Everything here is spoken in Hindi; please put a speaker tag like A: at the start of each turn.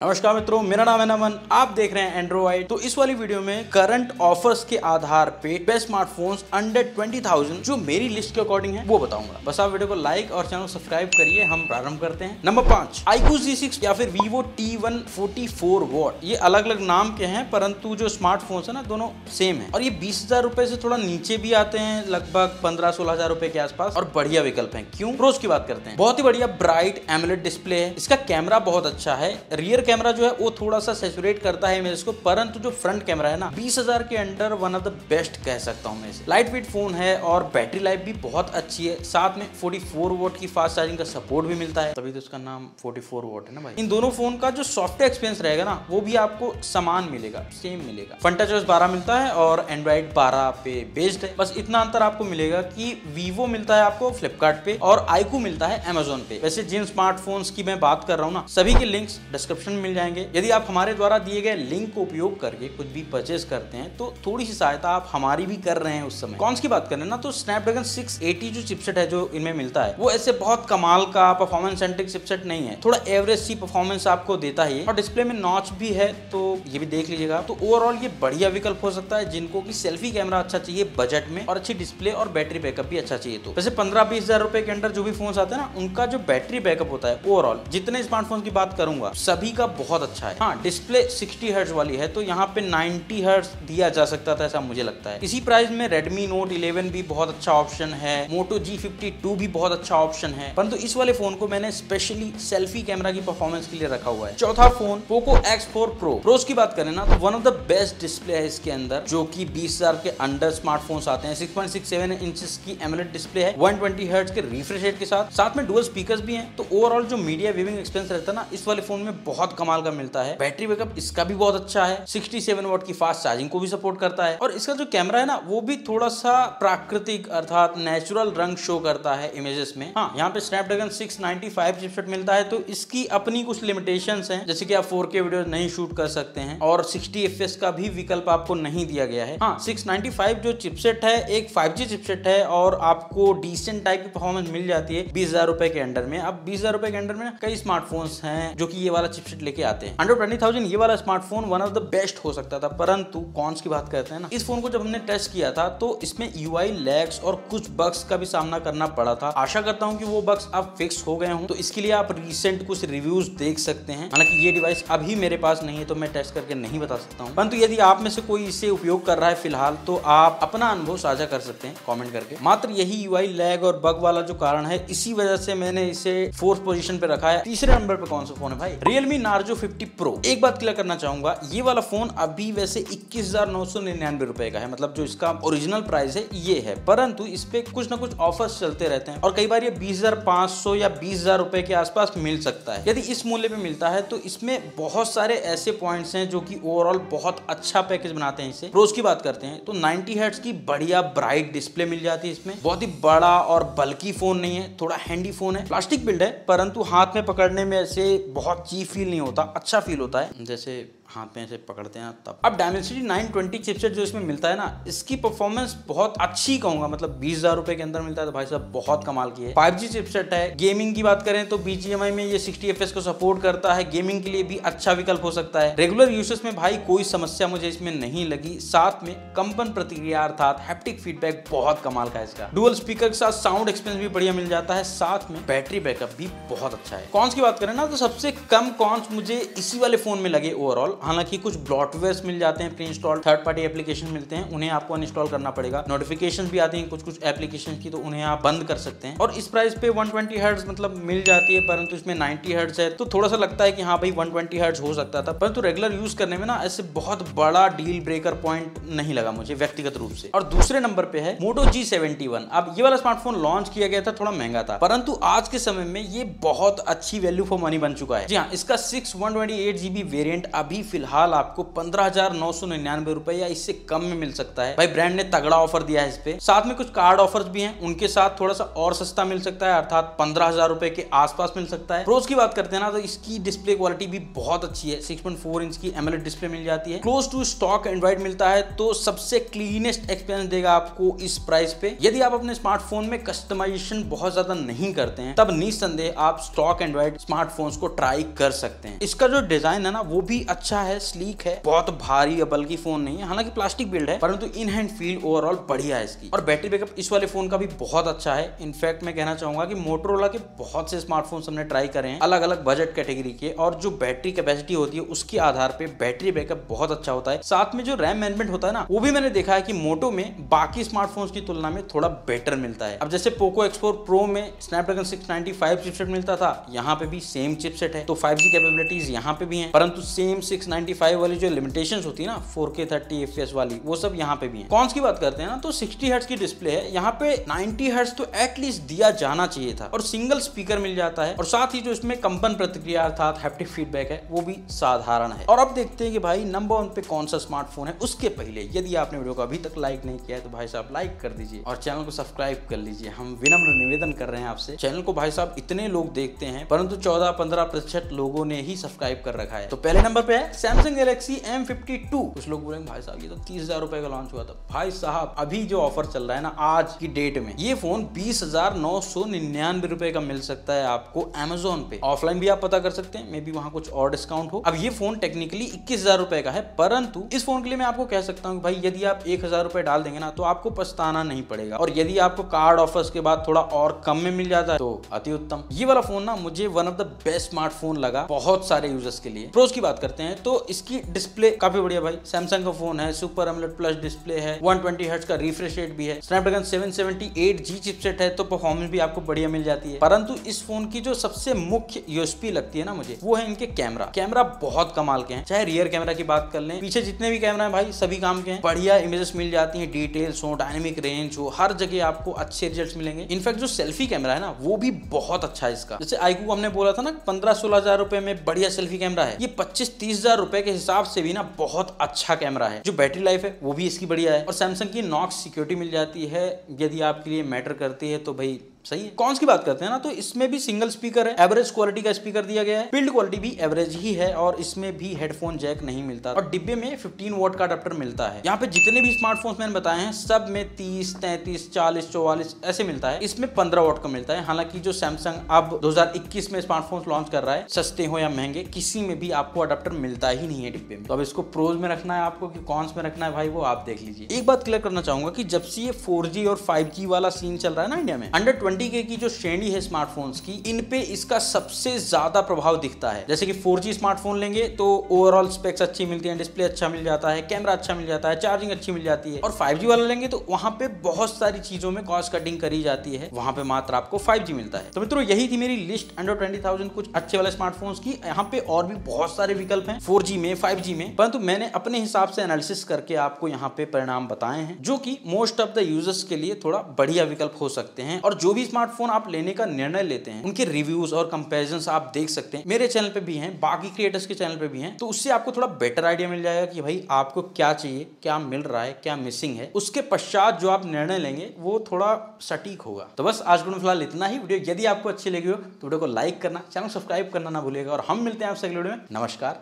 A: नमस्कार मित्रों, मेरा नाम है नमन। आप देख रहे हैं एंड्रॉइड तो इस वाली वीडियो में करंट ऑफर्स के आधार पे best smartphones under twenty thousand जो मेरी लिस्ट के अकॉर्डिंग है, वो बताऊँगा। बस आप वीडियो को लाइक और चैनल सब्सक्राइब करिए, हम प्रारंभ करते हैं। नंबर पाँच आईकू जी सिक्स या फिर Vivo T one forty four watt ये अलग अलग नाम के हैं, परंतु जो स्मार्टफोन्स है ना, दोनों सेम है। और ये बीस हज़ार रुपए से थोड़ा नीचे भी आते हैं, लगभग पंद्रह सोलह हज़ार रुपए के आसपास। और बढ़िया विकल्प है। क्यों? प्रोज की बात करते हैं। बहुत ही बढ़िया ब्राइट एमलेट डिस्प्ले है। इसका कैमरा बहुत अच्छा है। रियर कैमरा जो है वो थोड़ा सा सेचुरेट करता है इमेज को, परंतु जो फ्रंट कैमरा है ना, बीस हज़ार के under one of the best कह सकता हूँ मैं इसे। लाइट वेट फ़ोन है और बैटरी लाइफ भी बहुत अच्छी है। साथ में 44 वोट की फास्ट चार्जिंग का सपोर्ट भी मिलता है। तभी तो इसका नाम 44 वोट है ना भाई। इन दोनों फ़ोन का जो सॉफ्टवेयर एक्सपीरियंस रहेगा ना, वो भी आपको समान मिलेगा सेम मिलेगा। फंटा चॉइस बारह मिलता है और एंड्रॉइड बारह पे बेस्ड है। बस इतना अंतर आपको मिलेगा कि वीवो मिलता है आपको फ्लिपकार्ट पे और आईकू मिलता है अमेजोन पे। वैसे जिन स्मार्टफोन्स की मैं बात कर रहा हूँ ना, सभी के लिंक्स डिस्क्रिप्शन मिल जाएँगे। यदि आप हमारे द्वारा दिए गए लिंक को उपयोग करके कुछ भी परचेज करते हैं तो थोड़ी सी सहायता आप हमारी भी कर रहे हैं उस समय। कौन की बात करें ना तो स्नैपड्रैगन 680 जो चिपसेट है, जो इनमें मिलता है, वो ऐसे बहुत कमाल का परफॉर्मेंस सेंट्रिक चिपसेट नहीं है। थोड़ा एवरेज सी परफॉर्मेंस आपको देता है और डिस्प्ले में नॉच भी है तो ये भी देख लीजिएगा। तो ओवरऑल ये बढ़िया विकल्प हो सकता है, जिनको की सेल्फी कैमरा अच्छा चाहिए बजट में, और अच्छी डिस्प्ले और बैटरी बैकअप भी अच्छा चाहिए तो। वैसे पंद्रह बीस हज़ार रुपए के अंदर जो भी फ़ोन आते हैं ना, उनका जो बैटरी बैकअप होता है ओवरऑल जितने स्मार्टफ़ोन की बात करूँगा, सभी का बहुत अच्छा है। हाँ डिस्प्ले 60 हर्ट्ज वाली है तो यहाँ पे 90 हर्ट्ज दिया जा सकता था ऐसा मुझे लगता है। इसी प्राइस में Redmi Note 11 भी बहुत अच्छा ऑप्शन है, Moto G52 भी बहुत अच्छा ऑप्शन है। परंतु इस वाले फ़ोन को मैंने स्पेशली सेल्फी कैमरा की परफॉर्मेंस के लिए रखा हुआ है। चौथा phone Poco X4 Pro pros की बात करें ना तो one of the best display है इसके अंदर, जो की बीस के अंडर स्मार्टफोन्स आते हैं। Six point six seven inch की एमलेट डिस्प्ले है वन ट्वेंटी के रिफ्रेश रेट के साथ। साथ में डुअल स्पीकर भी है तो ओवरऑल जो मीडिया विविंग एक्सपेंस रहता है ना, इस वाले फ़ोन में बहुत कमाल का मिलता है। बैटरी बैकअप इसका भी बहुत अच्छा है। 67 वोट की फास्ट चार्जिंग को भी सपोर्ट करता है। और इसका जो कैमरा है ना, वो भी थोड़ा सा प्राकृतिक अर्थात नेचुरल रंग शो करता है इमेजेस में। हाँ यहाँ पे स्नैपड्रैगन 695 चिपसेट मिलता है तो इसकी अपनी कुछ लिमिटेशन हैं। जैसे कि आप 4K वीडियो नहीं शूट कर सकते हैं। और 60 एफ़ का भी विकल्प आपको नहीं दिया गया है। हाँ 695 जो चिपसेट है, एक 5G चिपसेट है और आपको डिसेंट टाइप की परफॉर्मेंस मिल जाती है बीस हज़ार रुपए के अंडर में। अब बीस हज़ार रुपए के अंडर में कई स्मार्टफोन्स हैं, जो कि ये वाला चिपसेट लेके आते हैं। अंडर ट्वेंटी थाउज़ेंड ये वाला smartphone one of the best हो सकता था, परंतु कॉन्स की बात करते हैं ना। इस फ़ोन को जब हमने टेस्ट किया था तो इसमें यू आई लैग्स और कुछ बग्स का भी सामना करना पड़ा था। आशा करता हूँ कि वो बग्स अब फिक्स हो गए हूँ। तो इसके लिए आप रिसेंट कुछ रिव्यूज़ देख सकते हैं। हालाँकि ये डिवाइस अभी मेरे पास नहीं है तो मैं टेस्ट करके नहीं बता सकता हूँ। परंतु यदि आप में से कोई इसे उपयोग कर रहा है फ़िलहाल तो आप अपना अनुभव साझा कर सकते हैं कॉमेंट करके। मात्र यही यू लैग और बग वाला जो कारण है, इसी वजह से मैंने इसे फोर्थ पोजिशन पे रखा है। तीसरे नंबर पे कौन सा फ़ोन है भाई? रियलमी नार्जो फिफ्टी प्रो एक बात क्लियर करना चाहूँगा, ये वाला फ़ोन अभी वैसे इक्कीस रुपए का है मतलब जो इसका ओरिजिनल प्राइस है, ये है। परंतु इस पे कुछ ना कुछ ऑफर्स चलते रहते हैं और कई बार ये बीस हज़ार पाँच सौ या बीस हज़ार रुपए के आसपास मिल सकता है। यदि इस मूल्य पे मिलता है तो इसमें बहुत सारे ऐसे पॉइंट्स हैं जो कि ओवरऑल बहुत अच्छा पैकेज बनाते हैं इसे। प्रोज की बात करते हैं तो 90 हर्ट्ज की बढ़िया ब्राइट डिस्प्ले मिल जाती है इसमें। बहुत ही बड़ा और बल्कि फ़ोन नहीं है, थोड़ा हैंडी फ़ोन है। प्लास्टिक बिल्ड है, परंतु हाथ में पकड़ने में ऐसे बहुत चीफ फील नहीं होता अच्छा फील होता है। जैसे हाथ में ऐसे पकड़ते हैं तब अब डायमेंसिटी 920 चिपसेट जो इसमें मिलता है ना, इसकी परफॉर्मेंस बहुत अच्छी कहूँगा मतलब बीस हज़ार रुपए के अंदर मिलता है तो भाई साहब बहुत कमाल की है। फाइव जी चिपसेट है गेमिंग की बात करें तो बीजीएमआई में ये सिक्सटी एफ़ को सपोर्ट करता है गेमिंग के लिए भी अच्छा विकल्प हो सकता है। रेगुलर यूसेस में भाई कोई समस्या मुझे इसमें नहीं लगी, साथ में कंपन प्रतिक्रिया अर्थात हैप्टिक फीडबैक बहुत कमाल का इसका। डुअल स्पीकर के साथ साउंड एक्सपीरियंस भी बढ़िया मिल जाता है, साथ में बैटरी बैकअप भी बहुत अच्छा है। कॉन्स की बात करें ना तो सबसे कम कॉन्स मुझे इसी वाले फ़ोन में लगे ओवरऑल हालाँकि कुछ ब्लॉटवेयर मिल जाते हैं pre install third party application मिलते हैं, उन्हें आपको अनइंस्टॉल करना पड़ेगा। नोटिफिकेशन भी आती हैं कुछ कुछ एप्लीकेशन की तो उन्हें आप बंद कर सकते हैं। और इस प्राइस पे 120 ट्वेंटी मतलब मिल जाती है, परंतु इसमें 90 हर्ट्ज है। तो थोड़ा सा लगता है कि हाँ भाई 120 ट्वेंटी हो सकता था, परंतु रेगुलर यूज़ करने में ना ऐसे बहुत बड़ा डील ब्रेकर पॉइंट नहीं लगा मुझे व्यक्तिगत रूप से। और दूसरे नंबर पे है मोटो जी सेवेंटी अब ये वाला स्मार्टफ़ोन लॉन्च किया गया था, थोड़ा महँगा था, परंतु आज के समय में ये बहुत अच्छी वैल्यू फॉर मनी बन चुका है। जी हाँ इसका six one twenty eight GB variant अभी फ़िलहाल आपको पंद्रह हज़ार नौ सौ निन्यानवे रुपए या इससे कम में मिल सकता है। भाई ब्रांड ने तगड़ा ऑफ़र दिया है इस पे। साथ में कुछ कार्ड ऑफर्स भी हैं। उनके साथ थोड़ा सा और सस्ता मिल सकता है, अर्थात पंद्रह हज़ार रुपए के आसपास मिल सकता है। प्रोज की बात करते हैं ना तो इसकी डिस्प्ले क्वालिटी भी बहुत अच्छी है। सिक्स इंच की एमएलएड डिस्प्ले मिल जाती है। क्लोज टू स्टॉक एंड्रॉइड मिलता है तो सबसे क्लीनेस्ट एक्सपीरियंस देगा आपको इस प्राइस पे। यदि आप अपने स्मार्टफ़ोन में कस्टमाइजेशन बहुत ज़्यादा नहीं करते हैं, तब निसंदेह आप स्टॉक एंड्रॉइड स्मार्टफोन्स को ट्राई कर सकते हैं। इसका जो डिज़ाइन है ना, वो भी अच्छा है स्लीक है। बहुत भारी बल्कि फ़ोन नहीं है। हालाँकि प्लास्टिक बिल्ड है, परंतु इन हैंड फील ओवरऑल बढ़िया है इसकी। और बैटरी बैकअप इस वाले फ़ोन का भी बहुत अच्छा है। इनफैक्ट मैं कहना चाहूँगा कि मोटरोला के बहुत से स्मार्टफ़ोन हमने ट्राई करे हैं अलग अलग बजट कैटेगरी के। और जो बैटरी कैपेसिटी होती है, उसके आधार पे बैटरी बैकअप बहुत अच्छा होता है। साथ में जो रैम मैनेजमेंट होता है ना, वो भी मैंने देखा है कि मोटो में बाकी स्मार्टफोन्स की तुलना में थोड़ा बेटर मिलता है। अब जैसे पोको एक्सपोर प्रो में स्नैपड्रैगन 695 चिपसेट मिलता था, यहाँ पे भी सेम चिपसेट है। तो 5G कैपेबिलिटीज यहाँ पे भी हैं। परंतु सेम 695 वाली जो लिमिटेशंस होती है ना 4K 30 FPS वाली, वो सब यहाँ पे भी है। कौन की बात करते हैं ना तो 60 हर्ट्ज की डिस्प्ले है। यहाँ पे 90 हर्ट्ज तो एटलीस्ट दिया जाना चाहिए था और सिंगल स्पीकर मिल जाता है। और साथ ही जो इसमें कंपन प्रतिक्रिया अर्थात हैप्टिक फीडबैक है, वो भी साधारण है। और अब देखते हैं कि भाई नंबर वन पे कौन सा स्मार्टफ़ोन है, उसके पहले। यदि आपने वीडियो को अभी तक लाइक नहीं किया है तो भाई साहब लाइक कर दीजिए और चैनल को सब्सक्राइब कर लीजिए। हम विनम्र निवेदन कर रहे हैं आपसे चैनल को भाई साहब इतने लोग देखते हैं, परंतु चौदह पंद्रह प्रतिशत लोगों ने ही सब्सक्राइब कर रखा है। तो पहले नंबर पे है सैमसंग गैलेक्सी एम कुछ लोग बोलेंगे भाई साहब, ये तो तीस हज़ार रुपए का लॉन्च हुआ था। भाई साहब, अभी जो ऑफ़र चल रहा है ना, आज की डेट में, ये फ़ोन बीस हज़ार नौ सौ निन्यानवे रुपए का मिल सकता है आपको अमेजोन पे। ऑफलाइन भी आप पता कर सकते हैं मे बी वहाँ कुछ और डिस्काउंट हो। अब ये फ़ोन टेक्निकली इक्कीस हज़ार रुपए का है, परंतु इस फ़ोन के लिए मैं आपको कह सकता हूँ भाई, यदि आप एक हज़ार रुपए डाल देंगे ना तो आपको पछताना नहीं पड़ेगा। और यदि आपको कार्ड ऑफर्स के बाद थोड़ा और कम में मिल जाता है तो अति उत्तम। ये वाला फ़ोन ना, मुझे one of the best smartphone लगा बहुत सारे यूज़र्स के लिए। प्रोज की बात करते हैं तो इसकी डिस्प्ले काफ़ी बढ़िया भाई। सैमसंग का फ़ोन है सुपर एमलेट प्लस डिस्प्ले है 120 ट्वेंटी का रिफ्रेश रेट भी है। स्नैपड्रैगन 778 जी चिपसेट है तो परफॉर्मेंस भी आपको बढ़िया मिल जाती है। परंतु इस फ़ोन की जो सबसे मुख्य यूएसपी लगती है ना मुझे, वो है इनके कैमरा कैमरा बहुत कमाल के हैं। चाहे रियर कैमरा की बात कर लें, पीछे जितने भी कैमरा है भाई, सभी काम के हैं। बढ़िया इमेजेस मिल जाती है डिटेल्स हो डायनेमिक रेंज हो, हर जगह आपको अच्छे रिज़ल्ट मिलेंगे। इनफैक्ट जो सेल्फी कैमरा है ना, वो भी बहुत अच्छा है इसका। जैसे आईकू हमने बोला था ना, पंद्रह सोलह हज़ार रुपए में बढ़िया सेल्फी कैमरा है। ये पच्चीस तीस हज़ार रुपए के हिसाब से भी ना बहुत अच्छा कैमरा है। जो बैटरी लाइफ है, वो भी इसकी बढ़िया है। और सैमसंग की नॉक्स सिक्योरिटी मिल जाती है। यदि आपके लिए मैटर करती है तो भाई सही है। कौन सी बात करते हैं ना तो इसमें भी सिंगल स्पीकर है एवरेज क्वालिटी का स्पीकर दिया गया है। बिल्ड क्वालिटी भी एवरेज ही है और इसमें भी हेडफोन जैक नहीं मिलता। और डिब्बे में 15 वोट का अडेप्टर मिलता है। यहाँ पे जितने भी स्मार्टफ़ोन मैंने बताए हैं सब में 30, 33, 40, 44 ऐसे मिलता है। इसमें 15 वोट का मिलता है। हालाँकि जो सैमसंग अब 2021 में स्मार्टफ़ोन लॉन्च कर रहा है सस्ते हो या महँगे किसी में भी आपको अडेप्टर मिलता ही नहीं है डिब्बे में। तो अब इसको प्रोज में रखना है आपको कि कौन में रखना है भाई वो आप देख लीजिए। एक बात क्लियर करना चाहूँगा कि जब से ये फोर और फाइव वाला सीन चल रहा है ना इंडिया में अंडर ट्वेंटी के की जो श्रेणी है स्मार्टफोन्स की, इन पे इसका सबसे ज़्यादा प्रभाव दिखता है। जैसे कि 4G स्मार्टफ़ोन लेंगे तो ओवरऑल स्पेक्स अच्छी मिलती है डिस्प्ले अच्छा मिल जाता है कैमरा अच्छा मिल जाता है चार्जिंग अच्छी मिल जाती है। और 5G वाला लेंगे तो वहाँ पे बहुत सारी चीज़ों में कॉस्ट कटिंग करी जाती है। वहाँ पे मात्र आपको 5G मिलता है। तो मित्रों, यही थी मेरी लिस्ट अंडर ट्वेंटी कुछ अच्छे वाले स्मार्टफोन्स की। यहाँ पे और भी बहुत सारे विकल्प हैं फोर में फाइव में। परंतु मैंने अपने हिसाब से एनालिसिस करके आपको यहाँ पे परिणाम बताए हैं, जो की मोस्ट ऑफ़ द यूज़र्स के लिए थोड़ा बढ़िया विकल्प हो सकते हैं। और जो भी स्मार्टफ़ोन आप लेने का निर्णय लेते हैं, उनके रिव्यूज़ और कंपेरिजन आप देख सकते हैं। मेरे चैनल पे भी हैं, बाकी क्रिएटर्स के चैनल पे भी हैं। तो उससे आपको थोड़ा बेटर आइडिया मिल जाएगा कि भाई आपको क्या चाहिए, क्या मिल रहा है, क्या मिसिंग है। उसके पश्चात जो आप निर्णय लेंगे, वो थोड़ा सटीक होगा। तो बस आज को फ़िलहाल इतना ही। वीडियो यदि आपको अच्छी लगी हो तो वीडियो को लाइक करना चैनल सब्सक्राइब करना ना भूलिएगा। और हम मिलते हैं आपसे अगले वीडियो में। नमस्कार।